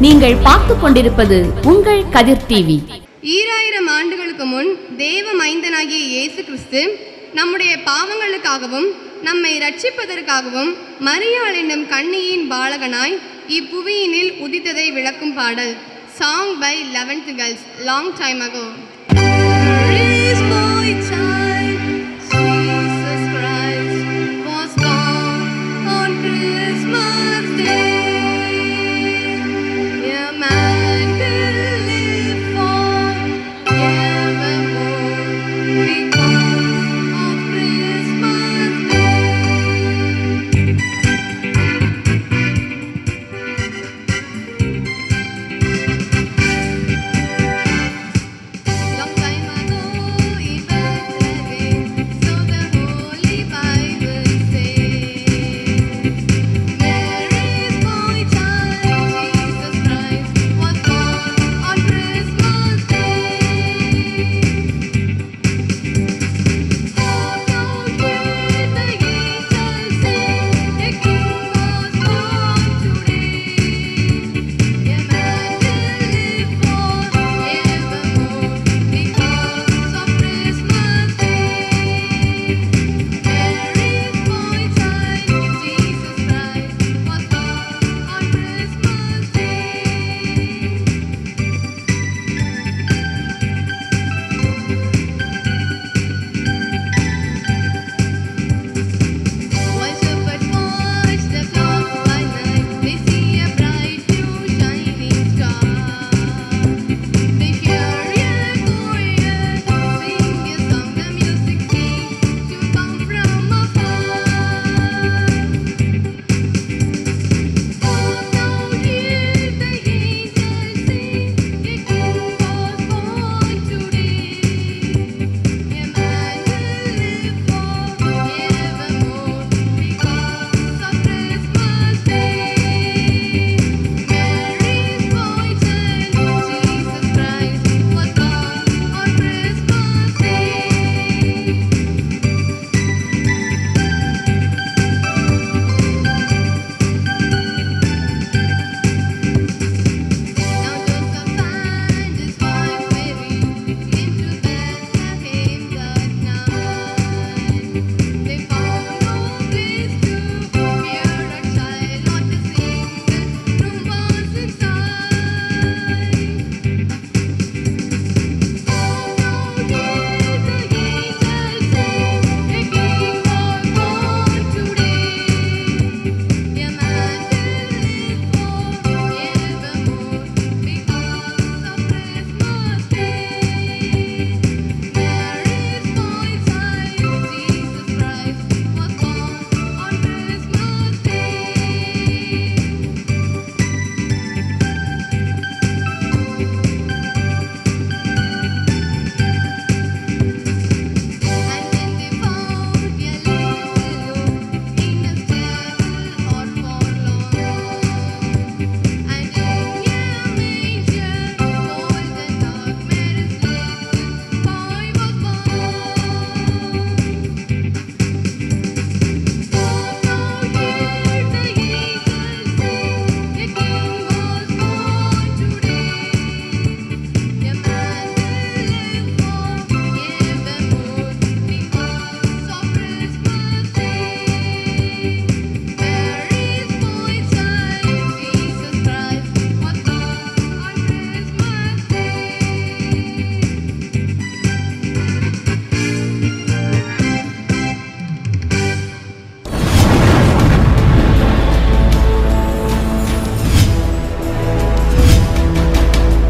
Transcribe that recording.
நீங்கள் பார்த்து கொண்டிருப்பது உங்கள் கதிர் டிவி. ஈராயிரம் ஆண்டுகளுக்கு முன் தேவ மைந்தனாகிய இயேசு கிறிஸ்து நம்முடைய பாவங்களுக்காகவும் நம்மை ரட்சிப்பதற்காகவும் மரியாள் என்னும் கண்ணியின் பாலகனாய் இப்புவியினில் உதித்ததை விளக்கும் பாடல் song by eleventh girls long time ago